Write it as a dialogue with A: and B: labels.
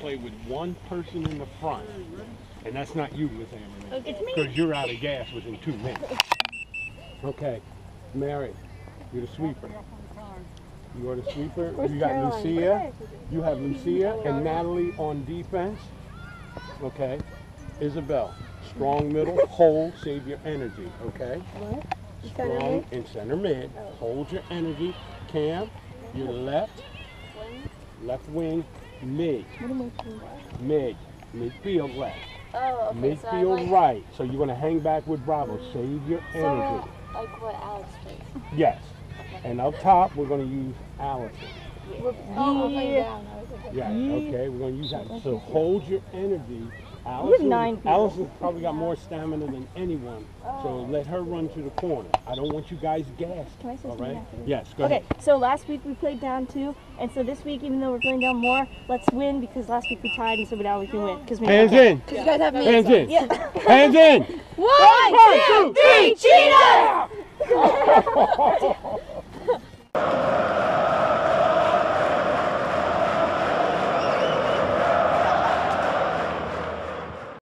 A: play with one person in the front. And that's not you, Miss.
B: It's me.
A: Because you're out of gas within two minutes. Okay, Mary, you're the sweeper. You are the sweeper. You got Lucia. You have Lucia and Natalie on defense. Okay. Isabel, strong middle, hold, save your energy. Okay.
B: What?
A: Strong in center mid. Hold your energy. Cam, your left, left wing, mid,
B: What am I doing?
A: mid, midfield left,
C: Oh, okay. So
A: midfield
C: like,
A: right. So you're gonna hang back with Bravo. Save your uh, energy.
C: so like what Alex plays.
A: Yes. And up top, we're gonna use Allison.
C: Oh, I'll play down. I
A: Yeah. Okay. We're gonna use that. So hold your energy.
B: Have
A: Allison,
B: nine people.
A: Allison's probably got more stamina than anyone. So oh. let her run to the corner. I don't want you guys gassed.
B: Can I say
A: All
B: something after?
A: Yes. Go
B: Okay,
A: ahead.
B: so last week we played down two, and so this week, even though we're going down more, let's win because last week we tied, and so now we can win. Because we
A: Hands
B: okay.
A: in.
C: Cause you guys have me.
A: Hands in.
B: Yeah.
A: Hands in.
C: One, two, three, cheetah!